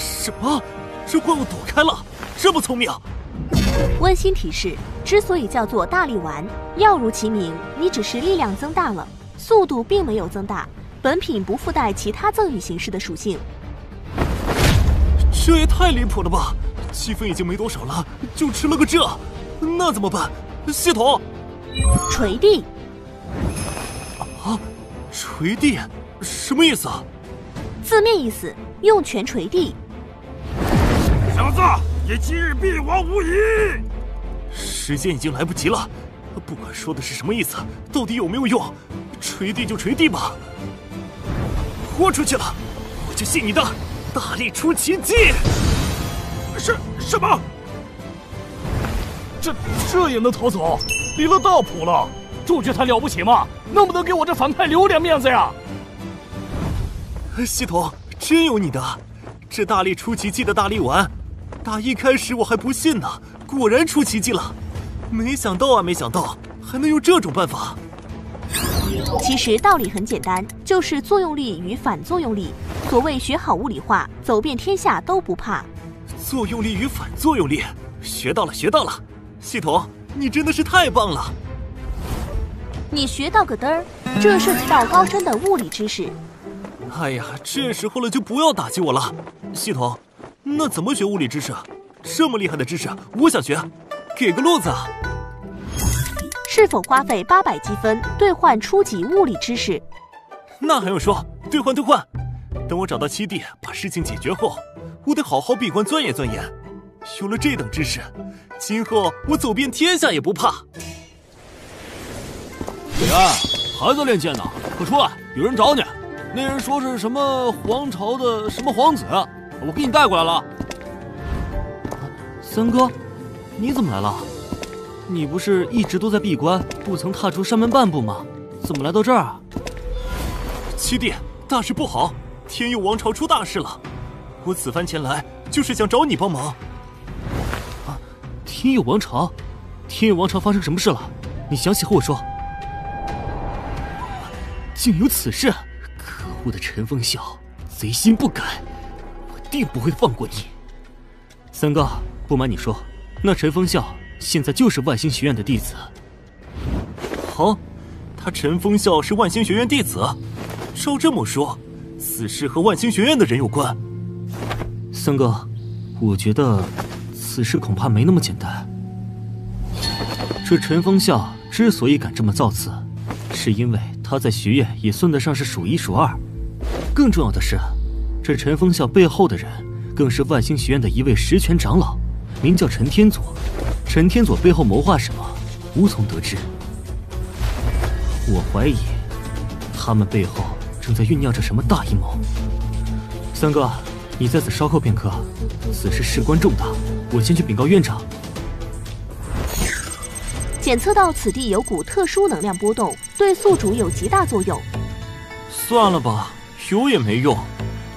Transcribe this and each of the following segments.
什么？这怪物躲开了，这么聪明！温馨提示：之所以叫做大力丸，药如其名，你只是力量增大了，速度并没有增大。本品不附带其他赠与形式的属性。这也太离谱了吧！积分已经没多少了，就吃了个这，那怎么办？系统，锤地。啊，锤地，什么意思啊？字面意思，用拳锤地。小子，你今日必亡无疑！时间已经来不及了，不管说的是什么意思，到底有没有用，锤地就锤地吧。豁出去了，我就信你的大力出奇迹！什什么？这这也能逃走？离了大谱了！主角他了不起吗？能不能给我这反派留点面子呀？系统真有你的，这大力出奇迹的大力丸，打一开始我还不信呢，果然出奇迹了。没想到啊，没想到还能用这种办法。其实道理很简单，就是作用力与反作用力。所谓学好物理化，走遍天下都不怕。作用力与反作用力，学到了，学到了。系统，你真的是太棒了。你学到个嘚儿，这涉及到高深的物理知识。哎呀，这时候了就不要打击我了。系统，那怎么学物理知识？这么厉害的知识，我想学，给个路子。是否花费八百积分兑换初级物理知识？那还用说？兑换兑换！等我找到七弟，把事情解决后，我得好好闭关钻研钻研。有了这等知识，今后我走遍天下也不怕。李安，还在练剑呢？快出来，有人找你。那人说是什么皇朝的什么皇子，我给你带过来了。三哥，你怎么来了？你不是一直都在闭关，不曾踏出山门半步吗？怎么来到这儿啊？七弟，大事不好，天佑王朝出大事了。我此番前来，就是想找你帮忙。啊，天佑王朝，天佑王朝发生什么事了？你详细和我说。竟有此事！可恶的陈风笑，贼心不改，我定不会放过你。三哥，不瞒你说，那陈风笑。现在就是万星学院的弟子。好，他陈风笑是万星学院弟子。照这么说，此事和万星学院的人有关。三哥，我觉得此事恐怕没那么简单。这陈风笑之所以敢这么造次，是因为他在学院也算得上是数一数二。更重要的是，这陈风笑背后的人，更是万星学院的一位实权长老，名叫陈天佐。陈天佐背后谋划什么，无从得知。我怀疑，他们背后正在酝酿着什么大阴谋。三哥，你在此稍候片刻，此事事关重大，我先去禀告院长。检测到此地有股特殊能量波动，对宿主有极大作用。算了吧，有也没用。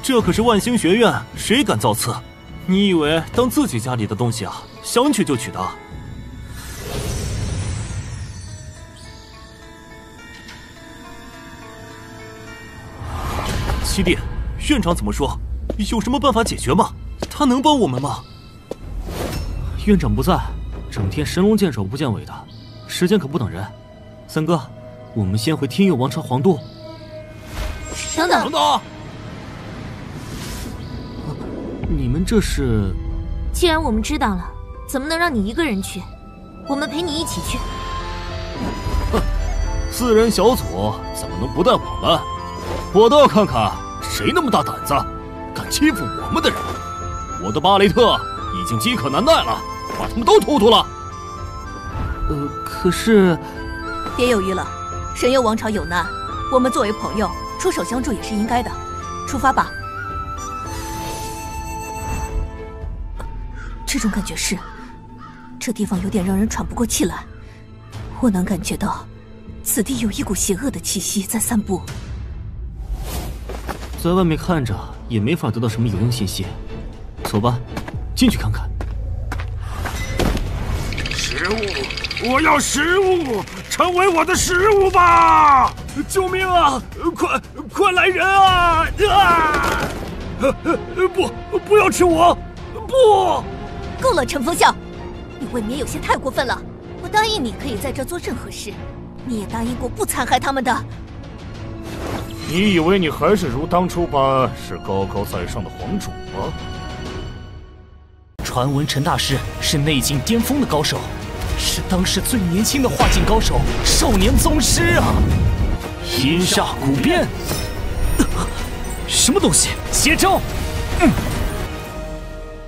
这可是万星学院，谁敢造次？你以为当自己家里的东西啊？想取就取的。七弟，院长怎么说？有什么办法解决吗？他能帮我们吗？院长不在，整天神龙见首不见尾的，时间可不等人。三哥，我们先回天佑王朝皇都。等等等等！你们这是？既然我们知道了，怎么能让你一个人去？我们陪你一起去。哼，四人小组怎么能不带我们？我倒要看看。谁那么大胆子，敢欺负我们的人？我的巴雷特已经饥渴难耐了，把他们都突突了。呃，可是，别犹豫了，神佑王朝有难，我们作为朋友出手相助也是应该的。出发吧。这种感觉是，这地方有点让人喘不过气来。我能感觉到，此地有一股邪恶的气息在散布。在外面看着也没法得到什么有用信息，走吧，进去看看。食物，我要食物，成为我的食物吧！救命啊！快快来人啊！啊！不，不要吃我！不，够了，陈风笑，你未免有些太过分了。我答应你可以在这做任何事，你也答应过不残害他们的。你以为你还是如当初般是高高在上的皇主吗？传闻陈大师是内境巅峰的高手，是当时最年轻的化境高手，少年宗师啊！阴煞古变，什么东西？邪招！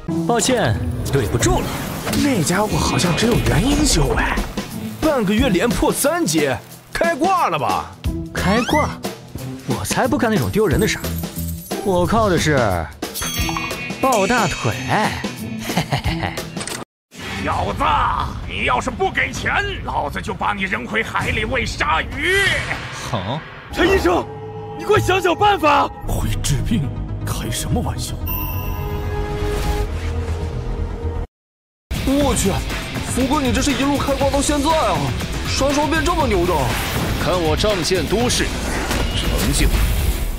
嗯，抱歉，对不住了。那家伙好像只有元婴修为，半个月连破三阶，开挂了吧？开挂？我才不干那种丢人的事儿，我靠的是抱大腿。嘿嘿嘿嘿，小子，你要是不给钱，老子就把你扔回海里喂鲨鱼。好，陈医生，你快想想办法！会治病，开什么玩笑？我去，福哥，你这是一路开挂到现在啊，啥时候变这么牛的？看我仗剑都市。成就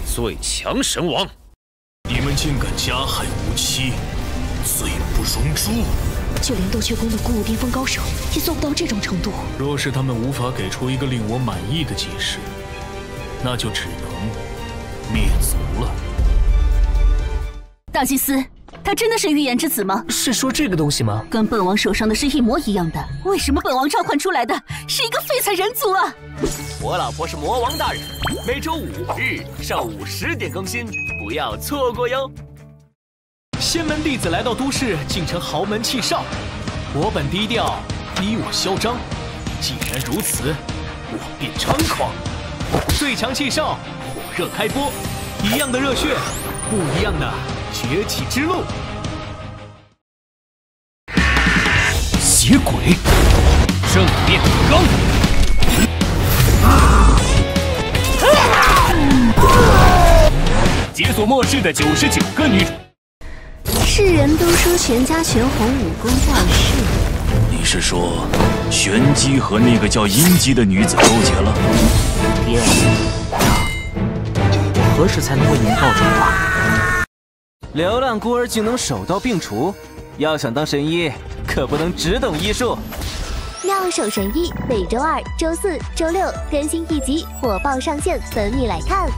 最强神王！你们竟敢加害无期，罪不容诛！就连斗雀宫的古武巅峰高手也做不到这种程度。若是他们无法给出一个令我满意的解释，那就只能灭族了。大祭司，他真的是预言之子吗？是说这个东西吗？跟本王手上的是一模一样的，为什么本王召唤出来的是一个废材人族啊？我老婆是魔王大人，每周五日上午十点更新，不要错过哟。仙门弟子来到都市，竟成豪门弃少。我本低调，你我嚣张。既然如此，我便猖狂。最强气少，火热开播，一样的热血，不一样的崛起之路。邪鬼，正面刚。解锁末世的九十九个女主。世人都说玄家玄红武功盖世，你是说玄机和那个叫阴姬的女子勾结了？爹，我何时才能为您报仇啊？流浪孤儿竟能手到病除，要想当神医，可不能只懂医术。妙手神医每周二、周四周六更新一集，火爆上线，等你来看。